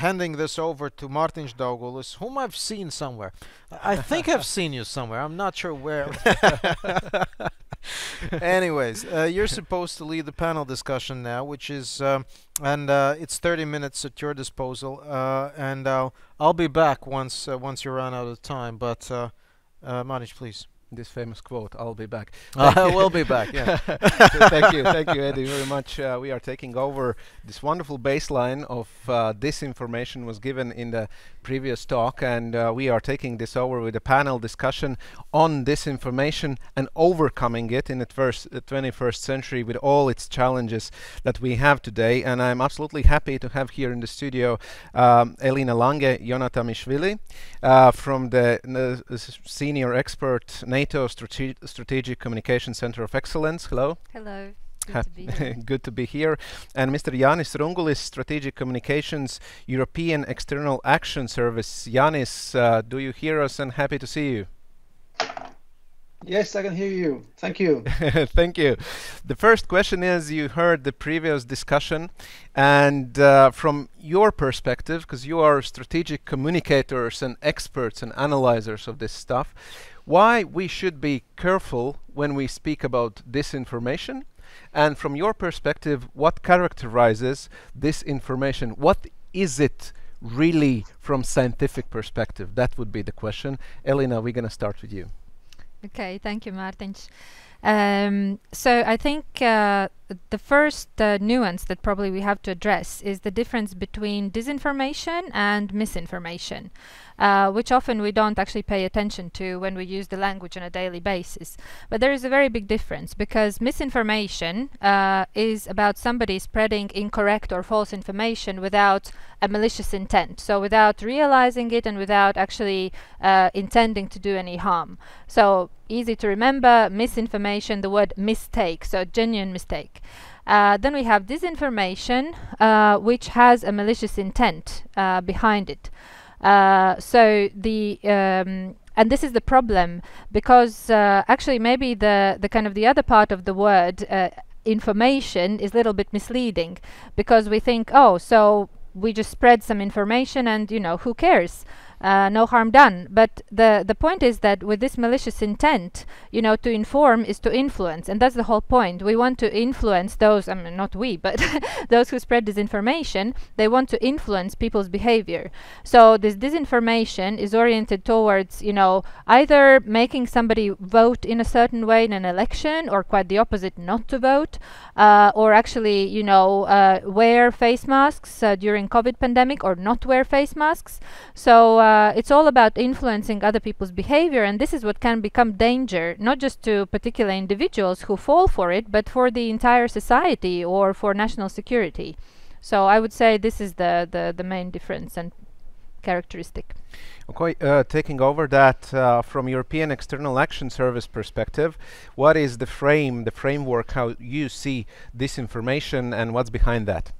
handing this over to Mārtiņš Daugulis, whom I've seen somewhere. I think I've seen you somewhere. I'm not sure where. Anyways, uh, you're supposed to lead the panel discussion now, which is, um, and uh, it's 30 minutes at your disposal. Uh, and I'll I'll be back once uh, once you run out of time. But uh, uh, Mārtiņš, please this famous quote, I'll be back. Uh, we'll be back, yeah. thank you, thank you, Eddie, very much. Uh, we are taking over this wonderful baseline of uh, disinformation was given in the previous talk, and uh, we are taking this over with a panel discussion on disinformation and overcoming it in the first, 21st century with all its challenges that we have today. And I'm absolutely happy to have here in the studio um, Elina Lange Ionatamišvili uh, from the, the senior expert NATO Strate Strategic Communication Center of Excellence. Hello. Hello. Good to, be here. Good to be here. And Mr. Janis Rungulis, Strategic Communications European External Action Service. Janis, uh, do you hear us and happy to see you? Yes, I can hear you. Thank you. Thank you. The first question is you heard the previous discussion, and uh, from your perspective, because you are strategic communicators and experts and analyzers of this stuff, why we should be careful when we speak about disinformation and from your perspective what characterizes this information what is it really from scientific perspective? That would be the question. Elena, we're going to start with you. Okay thank you martin um, so I think uh, the first uh, nuance that probably we have to address is the difference between disinformation and misinformation uh, which often we don't actually pay attention to when we use the language on a daily basis. But there is a very big difference because misinformation uh, is about somebody spreading incorrect or false information without a malicious intent. So without realizing it and without actually uh, intending to do any harm. So easy to remember, misinformation, the word mistake, so genuine mistake. Uh, then we have disinformation, uh, which has a malicious intent uh, behind it. Uh, so the um, and this is the problem because uh, actually maybe the the kind of the other part of the word uh, information is a little bit misleading because we think oh so we just spread some information and you know who cares uh, no harm done. But the the point is that with this malicious intent, you know, to inform is to influence, and that's the whole point. We want to influence those. I mean, not we, but those who spread disinformation. They want to influence people's behavior. So this disinformation is oriented towards, you know, either making somebody vote in a certain way in an election, or quite the opposite, not to vote, uh, or actually, you know, uh, wear face masks uh, during COVID pandemic, or not wear face masks. So uh, it's all about influencing other people's behavior and this is what can become danger not just to particular individuals who fall for it but for the entire society or for national security so i would say this is the the, the main difference and characteristic Okay, uh, taking over that uh, from European External Action Service perspective, what is the frame, the framework, how you see this information and what's behind that?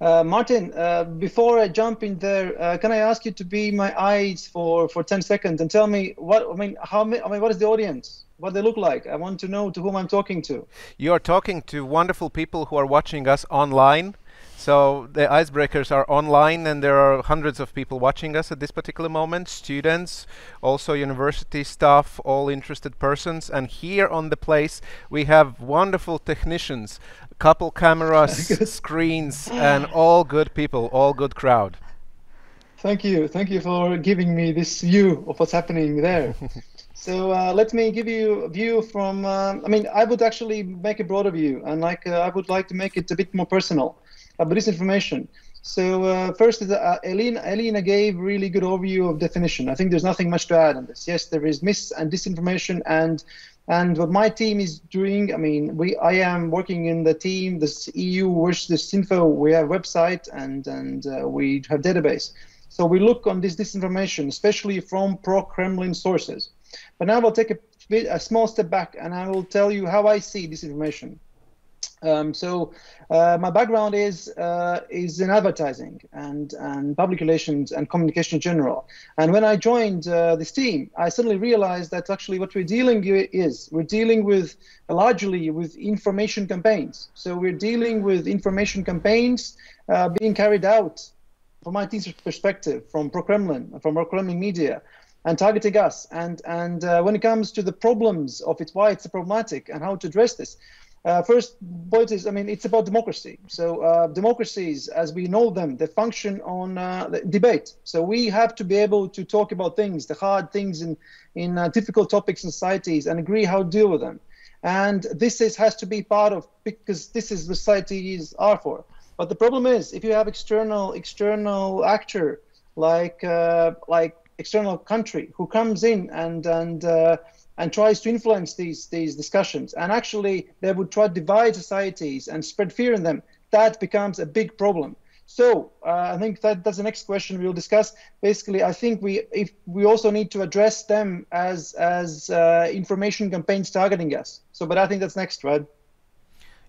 Uh, Martin, uh, before I jump in there, uh, can I ask you to be my eyes for, for 10 seconds and tell me what, I mean, how, I mean, what is the audience? What they look like? I want to know to whom I'm talking to. You are talking to wonderful people who are watching us online. So the icebreakers are online and there are hundreds of people watching us at this particular moment, students, also university staff, all interested persons. And here on the place we have wonderful technicians couple cameras, screens, and all good people, all good crowd. Thank you. Thank you for giving me this view of what's happening there. so uh, let me give you a view from, uh, I mean, I would actually make a broader view and like uh, I would like to make it a bit more personal about this information. So uh, first, uh, Elina, Elina gave really good overview of definition. I think there's nothing much to add on this. Yes, there is mis and disinformation and and what my team is doing, I mean, we I am working in the team, this EUvsDisinfo. We have website and and uh, we have database. So we look on this disinformation, especially from pro-Kremlin sources. But now I'll take a, bit, a small step back and I will tell you how I see this information. Um, so uh, my background is uh, is in advertising and and public relations and communication in general. And when I joined uh, this team, I suddenly realized that actually what we're dealing with is we're dealing with largely with information campaigns. So we're dealing with information campaigns uh, being carried out from my team's perspective, from pro-Kremlin, from pro-Kremlin media, and targeting us. And and uh, when it comes to the problems of it, why it's problematic and how to address this, uh, first point is, I mean, it's about democracy. So uh, democracies, as we know them, they function on uh, debate. So we have to be able to talk about things, the hard things in in uh, difficult topics in societies, and agree how to deal with them. And this is has to be part of because this is what societies are for. But the problem is, if you have external external actor like uh, like external country who comes in and and uh, and tries to influence these these discussions. And actually they would try to divide societies and spread fear in them. That becomes a big problem. So uh, i think that that's the next question we'll discuss. Basically i think we if we also need to address them as as uh, information campaigns targeting us. So but i think that's next right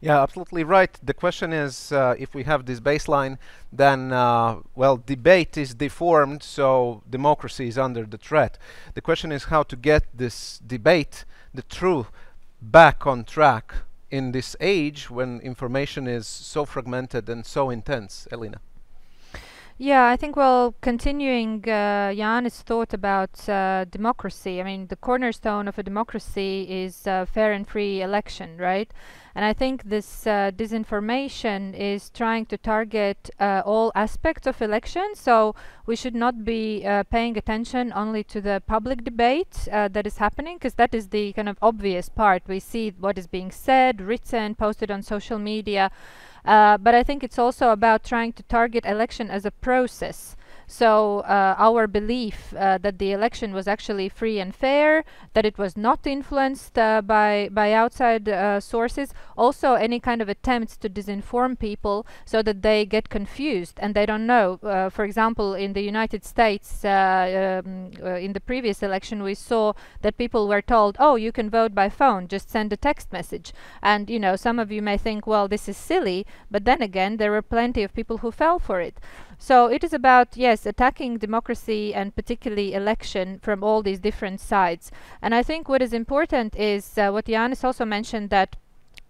yeah, absolutely right. The question is, uh, if we have this baseline, then, uh, well, debate is deformed, so democracy is under the threat. The question is how to get this debate, the truth, back on track in this age when information is so fragmented and so intense. Elina. Yeah, I think, well, continuing uh, Jānis' thought about uh, democracy, I mean, the cornerstone of a democracy is uh, fair and free election, right? And I think this uh, disinformation is trying to target uh, all aspects of elections. So we should not be uh, paying attention only to the public debate that is happening, because that is the kind of obvious part. We see what is being said, written, posted on social media. Uh, but I think it's also about trying to target election as a process. So uh, our belief uh, that the election was actually free and fair, that it was not influenced uh, by by outside uh, sources, also any kind of attempts to disinform people so that they get confused and they don't know. Uh, for example, in the United States, uh, um, in the previous election, we saw that people were told, "Oh, you can vote by phone. Just send a text message." And you know, some of you may think, "Well, this is silly," but then again, there were plenty of people who fell for it. So it is about, yes, attacking democracy and particularly election from all these different sides. And I think what is important is uh, what Jānis also mentioned that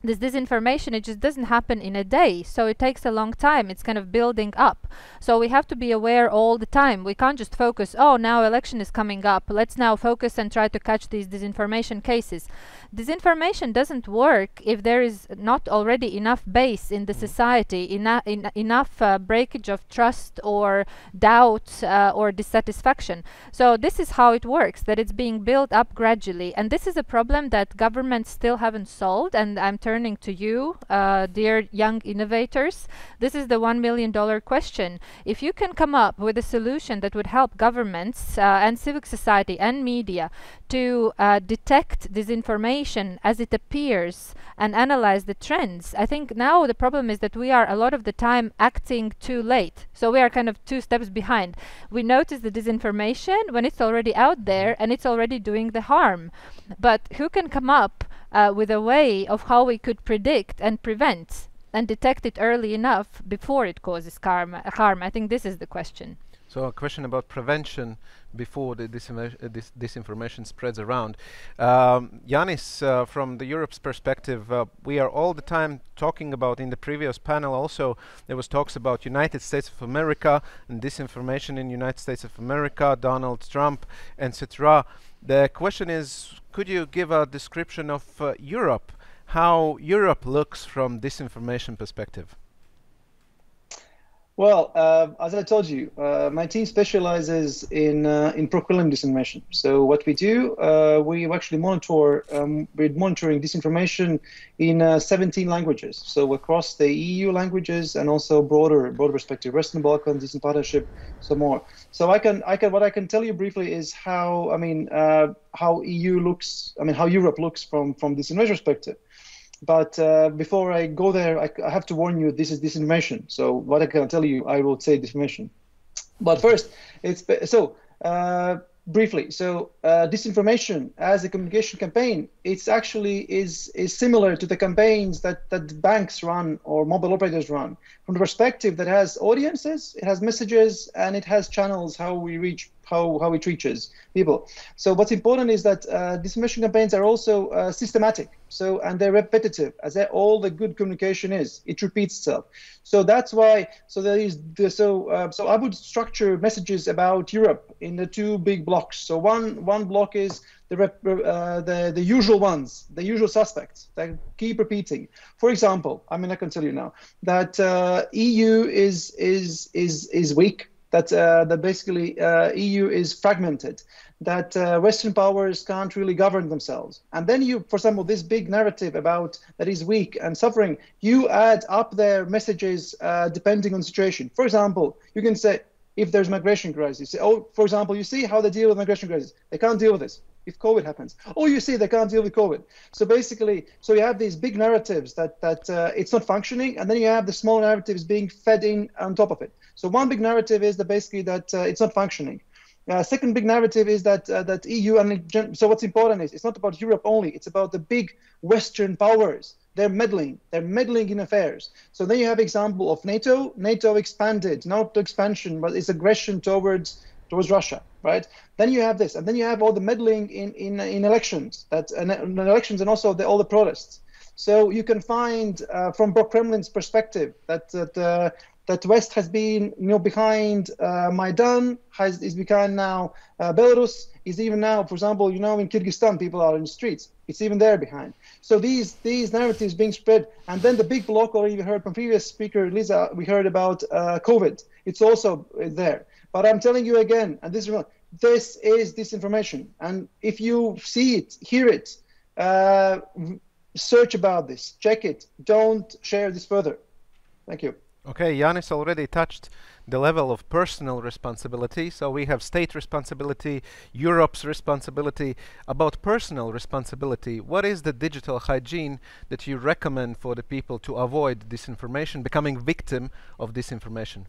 this disinformation it just doesn't happen in a day. So it takes a long time. It's kind of building up. So we have to be aware all the time. We can't just focus oh now election is coming up. Let's now focus and try to catch these disinformation cases. Disinformation doesn't work if there is not already enough base in the mm. society ena en enough uh, breakage of trust or doubt uh, or dissatisfaction. So this is how it works that it's being built up gradually. And this is a problem that governments still haven't solved and i'm turning turning to you, uh, dear young innovators. This is the $1 million question. If you can come up with a solution that would help governments uh, and civic society and media to uh, detect disinformation as it appears and analyze the trends, I think now the problem is that we are a lot of the time acting too late. So we are kind of two steps behind. We notice the disinformation when it's already out there and it's already doing the harm. But who can come up uh, with a way of how we could predict and prevent and detect it early enough before it causes harm. harm. I think this is the question. So a question about prevention before the uh, this disinformation spreads around. Um, uh, from the Europe's perspective, uh, we are all the time talking about, in the previous panel also, there was talks about United States of America and disinformation in United States of America, Donald Trump, etc. The question is, could you give a description of uh, Europe, how Europe looks from disinformation perspective? Well, uh, as I told you, uh, my team specializes in uh, in pro-Kremlin disinformation. So what we do, uh, we actually monitor, um, we're monitoring disinformation in uh, 17 languages. So across the EU languages and also broader broader perspective, Western Balkans, Eastern Partnership, some more. So I can I can what I can tell you briefly is how I mean uh, how EU looks, I mean how Europe looks from from disinformation perspective. But uh, before I go there, I, I, have to warn you, this is disinformation. So what I can tell you, I will say disinformation. But first, it's so uh, briefly. So uh, disinformation as a communication campaign, it's actually is is similar to the campaigns that that banks run or mobile operators run. From the perspective that has audiences, it has messages, and it has channels how we reach how, how it reaches people. So what's important is that uh, disinformation campaigns are also uh, systematic. So and they're repetitive, as they all the good communication is. It repeats itself. So that's why. So there is so uh, so I would structure messages about Europe in the two big blocks. So one one block is the uh, the the usual ones, the usual suspects that keep repeating. For example, I mean I can tell you now that uh, EU is is is is weak that uh, that basically uh, EU is fragmented, that uh, Western powers can't really govern themselves. And then you, for example, this big narrative about that is weak and suffering, you add up their messages depending on situation. For example, you can say if there's migration crisis, oh, for example, you see how they deal with migration crisis. They can't deal with this if COVID happens. Oh, you see, they can't deal with COVID. So basically, so you have these big narratives that that uh, it's not functioning, and then you have the small narratives being fed in on top of it. So one big narrative is that basically that uh, it's not functioning. Uh, second big narrative is that uh, that EU and so what's important is it's not about Europe only. It's about the big Western powers. They're meddling. They're meddling in affairs. So then you have example of NATO. NATO expanded, not expansion, but it's aggression towards towards Russia, right? Then you have this, and then you have all the meddling in in, in elections, that and elections, and also the, all the protests. So you can find uh, from Kremlin's perspective that that uh, that West has been you know behind uh, Maidan, has is behind now uh, Belarus, is even now, for example, you know in Kyrgyzstan people are in the streets. It's even there behind. So these these narratives being spread, and then the big block, or you heard from previous speaker Lisa, we heard about uh, COVID. It's also there. But I'm telling you again, and this is this is disinformation. And if you see it, hear it, uh, search about this, check it. Don't share this further. Thank you. Okay, Janis already touched the level of personal responsibility. So we have state responsibility, Europe's responsibility. About personal responsibility, what is the digital hygiene that you recommend for the people to avoid disinformation, becoming victim of disinformation?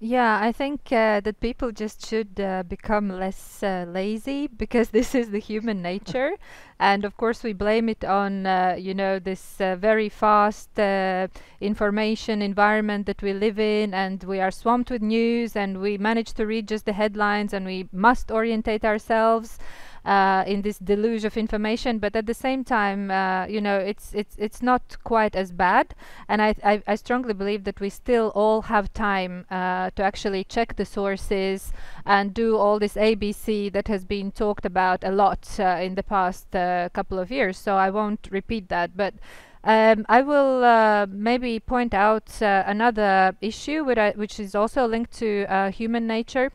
Yeah, I think uh, that people just should uh, become less uh, lazy because this is the human nature, and of course we blame it on uh, you know this uh, very fast uh, information environment that we live in, and we are swamped with news, and we manage to read just the headlines, and we must orientate ourselves uh, in this deluge of information but at the same time uh, you know it's it's it's not quite as bad. And I, I, I strongly believe that we still all have time uh, to actually check the sources and do all this ABC that has been talked about a lot uh, in the past uh, couple of years. So I won't repeat that. But um, I will uh, maybe point out uh, another issue which, I, which, is also linked to uh, human nature.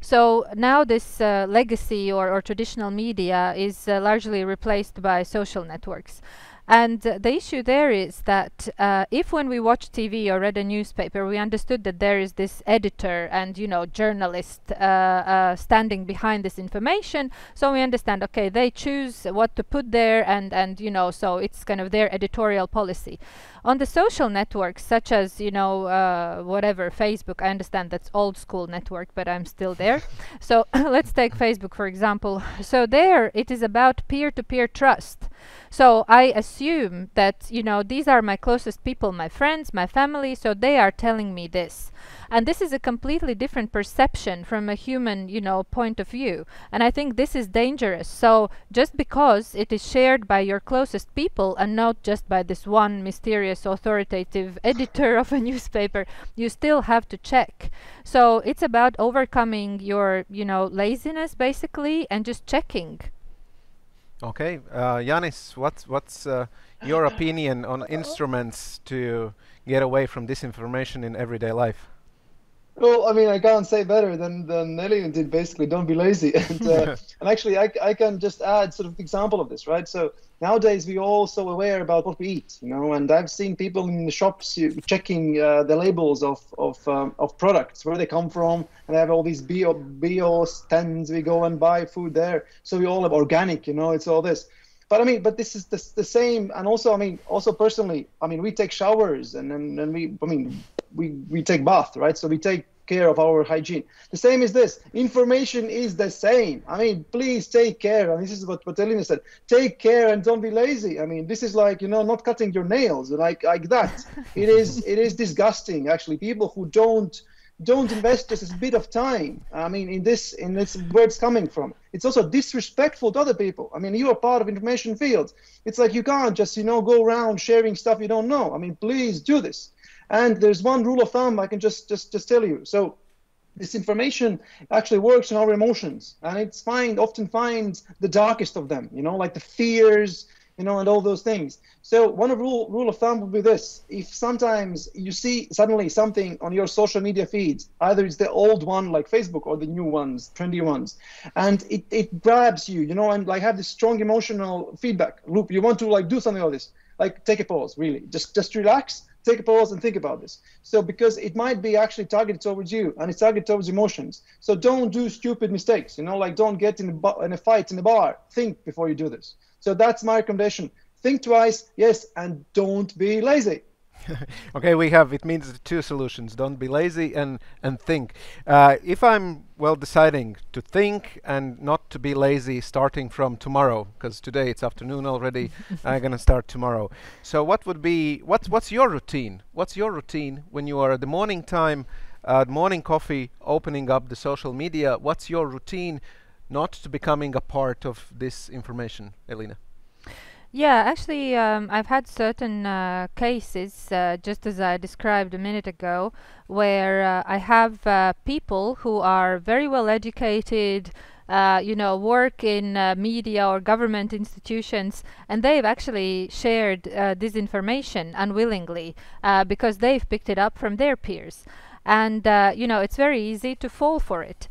So now this uh, legacy or, or, traditional media is uh, largely replaced by social networks. And uh, the issue there is that uh, if when we watch TV or read a newspaper, we understood that there is this editor and, you know, journalist uh, uh, standing behind this information, so we understand, okay, they choose what to put there and, and, you know, so it's kind of their editorial policy. On the social networks, such as, you know, uh, whatever, Facebook, I understand that's old school network, but I'm still there. so let's take Facebook, for example. So there, it is about peer-to-peer -peer trust. So I assume that, you know, these are my closest people, my friends, my family, so they are telling me this. And this is a completely different perception from a human, you know, point of view. And I think this is dangerous. So just because it is shared by your closest people and not just by this one mysterious authoritative editor of a newspaper, you still have to check. So it's about overcoming your, you know, laziness basically and just checking Okay, uh, Janis, what's what's uh, your opinion on instruments to get away from disinformation in everyday life? Well, I mean, I can't say better than than Nelly did. Basically, don't be lazy. and, uh, and actually, I, I can just add sort of example of this, right? So nowadays we all so aware about what we eat, you know, and I've seen people in the shops checking uh, the labels of of um, of products where they come from, and they have all these bio bio stands. We go and buy food there, so we all have organic, you know, it's all this. But I mean, but this is the, the same, and also, I mean, also personally, I mean, we take showers, and and, and we, I mean, we we take bath, right? So we take care of our hygiene. The same is this. Information is the same. I mean, please take care. And this is what, what said. Take care and don't be lazy. I mean, this is like, you know, not cutting your nails like like that. it is it is disgusting actually. People who don't don't invest just a bit of time. I mean, in this, in this, where it's coming from. It's also disrespectful to other people. I mean, you are part of information field. It's like you can't just, you know, go around sharing stuff you don't know. I mean, please do this. And there's one rule of thumb I can just, just, just tell you. So this information actually works on our emotions and it's find often finds the darkest of them you know like the fears you know and all those things. So one of rule rule of thumb would be this. If sometimes you see suddenly something on your social media feeds either it's the old one like facebook or the new ones trendy ones and it, it grabs you you know and like have this strong emotional feedback loop. You want to like do something like this. Like take a pause really. Just just relax take a pause and think about this. So because it might be actually targeted towards you and it's targeted towards emotions. So don't do stupid mistakes. You know, like don't get in a, in a fight in the bar. Think before you do this. So that's my recommendation. Think twice, yes, and don't be lazy. okay, we have it means two solutions: don't be lazy and and think. Uh, if I'm well deciding to think and not to be lazy, starting from tomorrow, because today it's afternoon already, I'm gonna start tomorrow. So, what would be what's what's your routine? What's your routine when you are at the morning time, uh, morning coffee, opening up the social media? What's your routine? Not to becoming a part of this information, Elina. Yeah, actually, um, I've had certain uh, cases, uh, just as I described a minute ago, where uh, I have uh, people who are very well educated, uh, you know, work in uh, media or government institutions, and they've actually shared this information unwillingly because they've picked it up from their peers. And, you know, it's very easy to fall for it.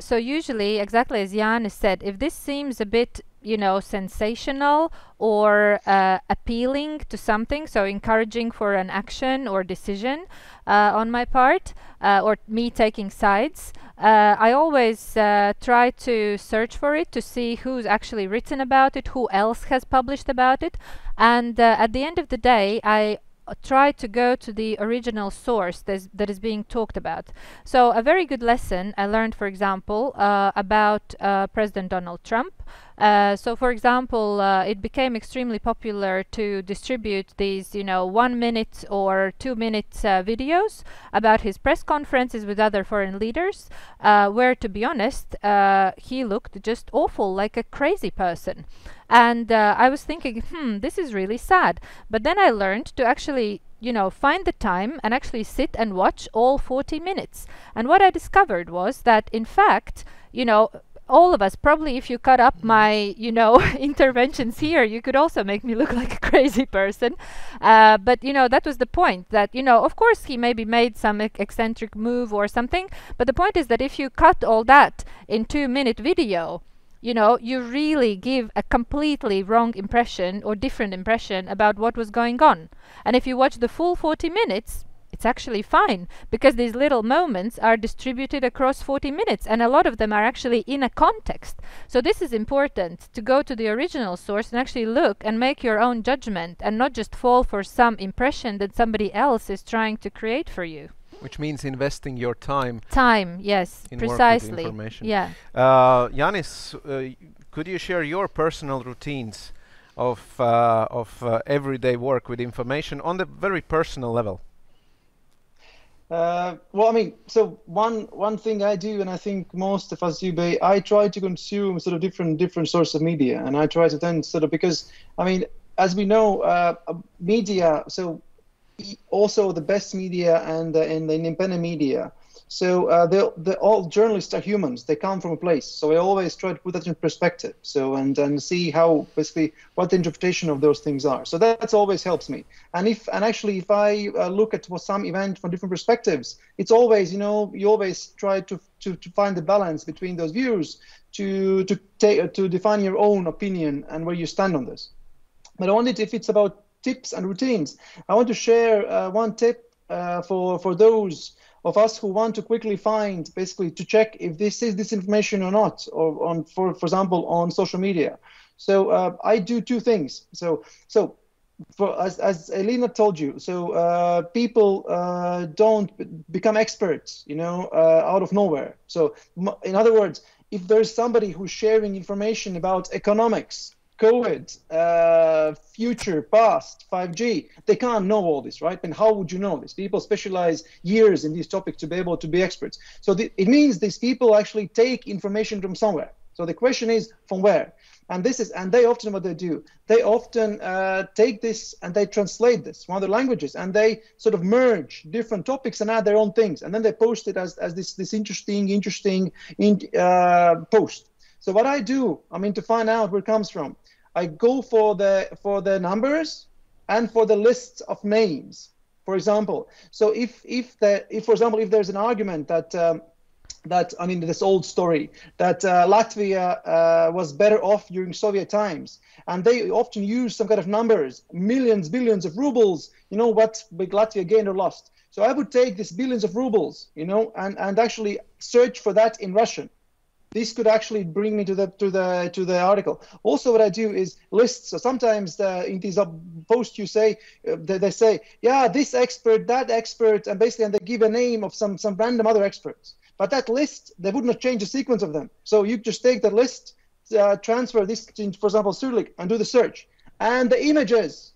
so usually, exactly as Jan said, if this seems a bit you know sensational or uh, appealing to something so encouraging for an action or decision uh, on my part uh, or me taking sides uh, I always uh, try to search for it to see who's actually written about it who else has published about it and uh, at the end of the day I try to go to the original source that is being talked about. So a very good lesson I learned, for example, uh, about uh, President Donald Trump uh, so for example, uh, it became extremely popular to distribute these, you know, one minute or two minute uh, videos about his press conferences with other foreign leaders, uh, where to be honest, uh, he looked just awful, like a crazy person. And I was thinking, hmm, this is really sad. But then I learned to actually you know, find the time and actually sit and watch all 40 minutes. And what I discovered was that, in fact, you know, all of us probably if you cut up my you know interventions here you could also make me look like a crazy person. Uh, but you know that was the point that you know of course he maybe made some eccentric move or something but the point is that if you cut all that in two minute video you know you really give a completely wrong impression or different impression about what was going on. And if you watch the full 40 minutes it's actually fine because these little moments are distributed across 40 minutes and a lot of them are actually in a context. So this is important to go to the original source and actually look and make your own judgment and not just fall for some impression that somebody else is trying to create for you. Which means investing your time. Time, yes, precisely. Yeah. Uh, Janis, uh, could you share your personal routines of uh, of uh, everyday work with information on the very personal level? Uh, well, I mean, so one one thing I do, and I think most of us do, I try to consume sort of different different sources of media, and I try to then sort of because I mean, as we know, uh, media. So also the best media and uh, and the independent media so uh, they they all journalists are humans. They come from a place. So I always try to put that in perspective. So and and see how basically what the interpretation of those things are. So that that's always helps me. And if and actually if I uh, look at some event from different perspectives, it's always you know you always try to to, to find the balance between those views to to take to define your own opinion and where you stand on this. But I wanted if it's about tips and routines, I want to share uh, one tip uh, for for those of us who want to quickly find basically to check if this is disinformation or not or on for for example on social media. So uh, i do two things. So so for as, as elina told you so uh, people uh, don't become experts you know uh, out of nowhere. So in other words if there's somebody who's sharing information about economics COVID, uh, future, past, 5G. They can't know all this, right? And how would you know this? People specialize years in these topics to be able to be experts. So the, it means these people actually take information from somewhere. So the question is from where? And this is, and they often what they do, they often uh, take this and they translate this from other languages, and they sort of merge different topics and add their own things, and then they post it as, as this this interesting interesting in, uh, post. So what I do, I mean, to find out where it comes from, I go for the for the numbers and for the lists of names. For example, so if if the if for example if there's an argument that um, that I mean this old story that uh, Latvia uh, was better off during Soviet times, and they often use some kind of numbers, millions, billions of rubles. You know what Latvia gained or lost. So I would take these billions of rubles, you know, and and actually search for that in Russian this could actually bring me to the to the to the article. Also, what I do is lists. So sometimes uh, in these posts you say uh, they, they, say, yeah, this expert, that expert, and basically and they give a name of some some random other experts. But that list, they would not change the sequence of them. So you just take the list, uh, transfer this, to, for example, Cyrillic, and do the search. And the images,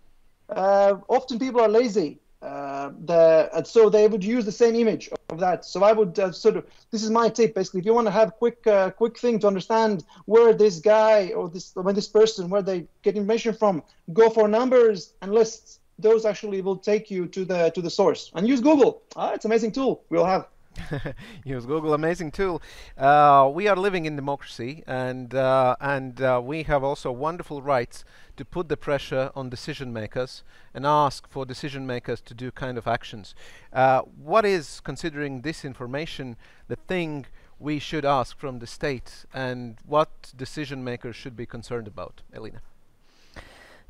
uh, often people are lazy uh, the and so they would use the same image of that. So I would uh, sort of this is my tip basically. If you want to have quick uh, quick thing to understand where this guy or this when this person where they get information from, go for numbers and lists. Those actually will take you to the to the source and use Google. Ah, it's an amazing tool we'll have. Use Google, amazing tool. Uh, we are living in democracy, and uh, and uh, we have also wonderful rights to put the pressure on decision makers and ask for decision makers to do kind of actions. Uh, what is, considering this information, the thing we should ask from the state and what decision makers should be concerned about? Elina.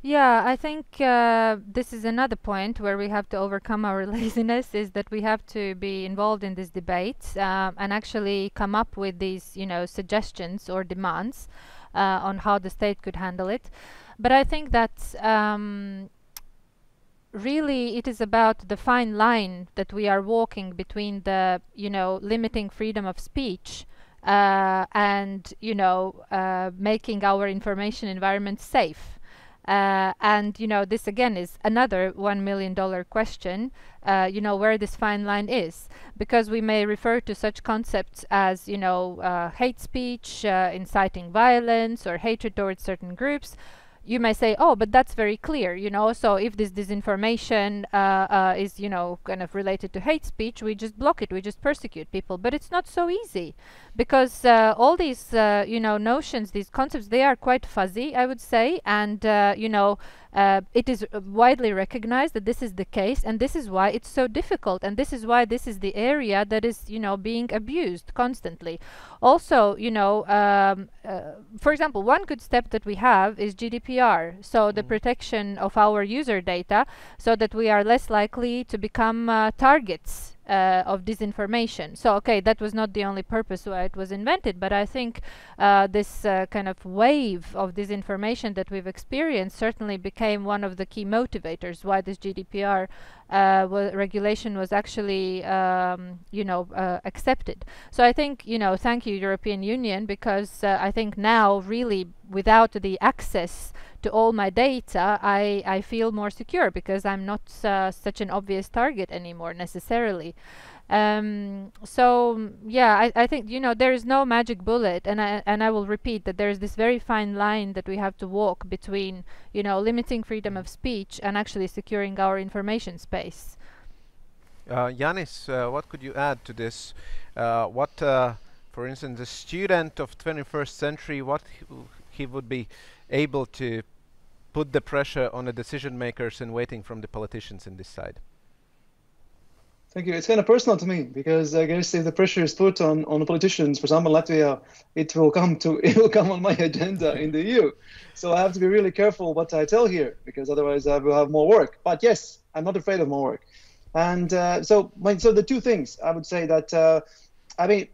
Yeah, I think uh, this is another point where we have to overcome our laziness is that we have to be involved in this debate uh, and actually come up with these, you know, suggestions or demands uh, on how the state could handle it. But I think that um, really it is about the fine line that we are walking between the, you know, limiting freedom of speech uh, and, you know, uh, making our information environment safe. Uh, and you know this again is another one million dollar question uh, you know where this fine line is. Because we may refer to such concepts as you know uh, hate speech uh, inciting violence or hatred towards certain groups you may say, oh, but that's very clear, you know. So if this disinformation uh, uh, is, you know, kind of related to hate speech, we just block it, we just persecute people. But it's not so easy, because uh, all these, uh, you know, notions, these concepts, they are quite fuzzy, I would say, and uh, you know, uh, it is widely recognized that this is the case, and this is why it's so difficult, and this is why this is the area that is, you know, being abused constantly. Also, you know, um, for example, one good step that we have is GDPR, so the mm. protection of our user data, so that we are less likely to become uh, targets uh, of disinformation. So, okay, that was not the only purpose why it was invented, but I think uh, this uh, kind of wave of disinformation that we've experienced certainly became one of the key motivators why this GDPR uh, regulation was actually, um, you know, uh, accepted. So I think, you know, thank you, European Union, because uh, I think now really without the access to all my data, I, I feel more secure because I'm not uh, such an obvious target anymore necessarily. Um, so yeah, I, I think you know there is no magic bullet, and I and I will repeat that there is this very fine line that we have to walk between you know limiting freedom of speech and actually securing our information space. Uh, Janis, uh, what could you add to this? Uh, what, uh, for instance, a student of 21st century, what he, he would be able to put the pressure on the decision makers and waiting from the politicians in this side? Thank you. It's kind of personal to me because I guess if the pressure is put on, on the politicians, for example, Latvia, it will come to it will come on my agenda in the EU. So I have to be really careful what I tell here because otherwise I will have more work. But yes, I'm not afraid of more work. And uh, so, so the two things I would say that uh, I mean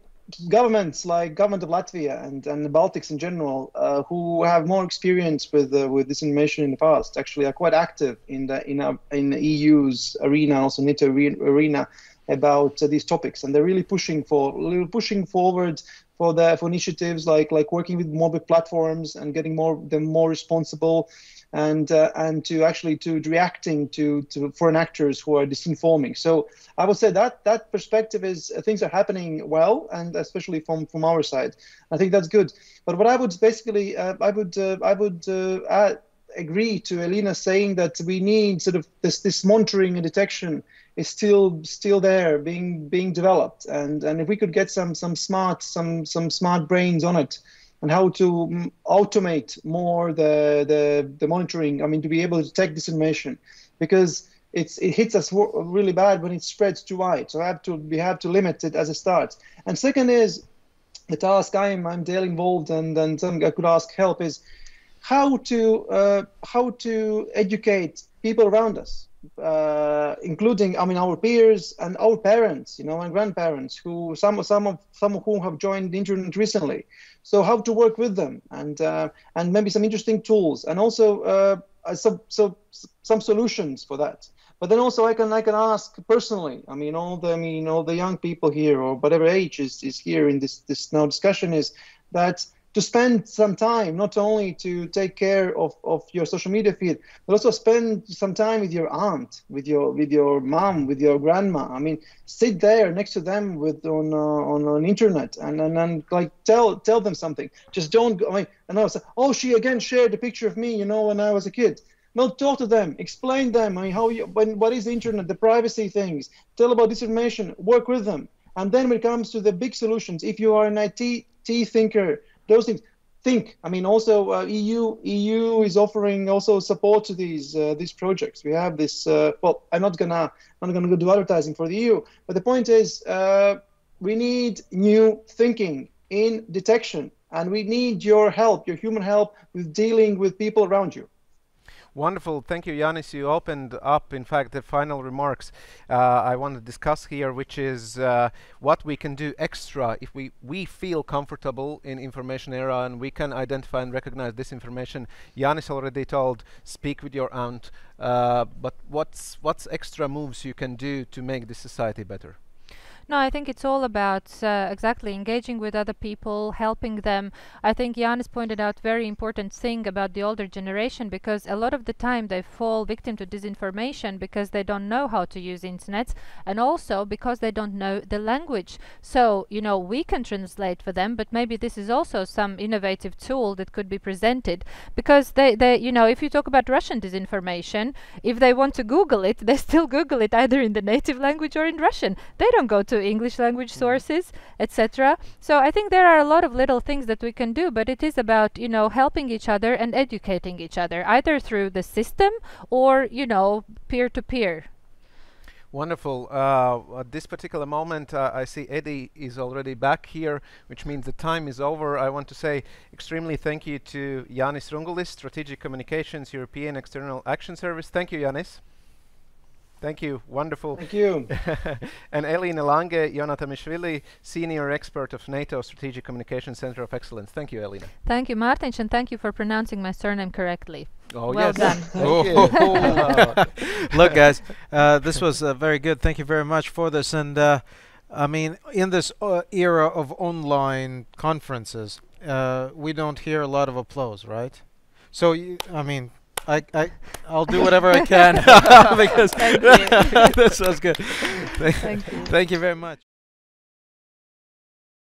governments like government of Latvia and, and the Baltics in general, uh, who have more experience with uh, with disinformation in the past, actually are quite active in the in a, in the EU's arena, also NATO arena about uh, these topics, and they're really pushing for pushing forward for the for initiatives like like working with mobile platforms and getting more them more responsible and uh, and to actually to reacting to to foreign actors who are disinforming. So I would say that that perspective is uh, things are happening well, and especially from from our side, I think that's good. But what I would basically uh, I would uh, I would uh, add, agree to Elena saying that we need sort of this this monitoring and detection is still still there being being developed and and if we could get some some smart some some smart brains on it and how to automate more the, the, the monitoring. I mean, to be able to detect this information, because it's it hits us really bad when it spreads too wide. So I have to we have to limit it as it starts. And second is the task I'm I'm daily involved and and something I could ask help is how to uh, how to educate people around us uh, including I mean our peers and our parents, you know, and grandparents who some some of some of whom have joined the internet recently. So how to work with them and uh, and maybe some interesting tools and also uh, some so some solutions for that. But then also I can I can ask personally. I mean all the I mean all the young people here or whatever age is, is here in this this now discussion is that to spend some time not only to take care of, of your social media feed but also spend some time with your aunt with your with your mom with your grandma i mean sit there next to them with on uh, on on internet and, and and like tell tell them something just don't go i mean and i was like oh she again shared a picture of me you know when i was a kid no, talk to them, explain them. I mean, how you, when, what is the internet, the privacy things. Tell about this information. Work with them, and then when it comes to the big solutions, if you are an IT thinker, those things. Think i mean also uh, eu eu is offering also support to these uh, these projects. We have this uh, well i'm not gonna i'm not gonna go do advertising for the eu but the point is uh, we need new thinking in detection and we need your help your human help with dealing with people around you Wonderful. Thank you, Janis. You opened up, in fact, the final remarks uh, I want to discuss here, which is uh, what we can do extra if we, we feel comfortable in information era and we can identify and recognize this information. Janis already told, speak with your aunt. Uh, but what's, what's extra moves you can do to make the society better? No, I think it's all about uh, exactly engaging with other people, helping them. I think Janis pointed out very important thing about the older generation because a lot of the time they fall victim to disinformation because they don't know how to use internet and also because they don't know the language. So, you know, we can translate for them, but maybe this is also some innovative tool that could be presented because they, they you know, if you talk about Russian disinformation, if they want to Google it, they still Google it either in the native language or in Russian. They don't go to to English language mm-hmm. sources, etc. So I think there are a lot of little things that we can do, but it is about, you know, helping each other and educating each other, either through the system or, you know, peer to peer. Wonderful. Uh, at this particular moment, uh, I see Eddie is already back here, which means the time is over. I want to say extremely thank you to Janis Rungulis, Strategic Communications, European External Action Service. Thank you, Janis. Thank you. Wonderful. Thank you. and Elina Lange, Mishvili, Senior Expert of NATO Strategic Communication Center of Excellence. Thank you, Elina. Thank you, Martin, and thank you for pronouncing my surname correctly. Oh, well yes. done. oh. Look, guys, uh, this was uh, very good. Thank you very much for this. And uh, I mean, in this uh, era of online conferences, uh, we don't hear a lot of applause, right? So, you, I mean, I, I, I'll do whatever I can because Thank you. this was good. Thank you. Thank you very much.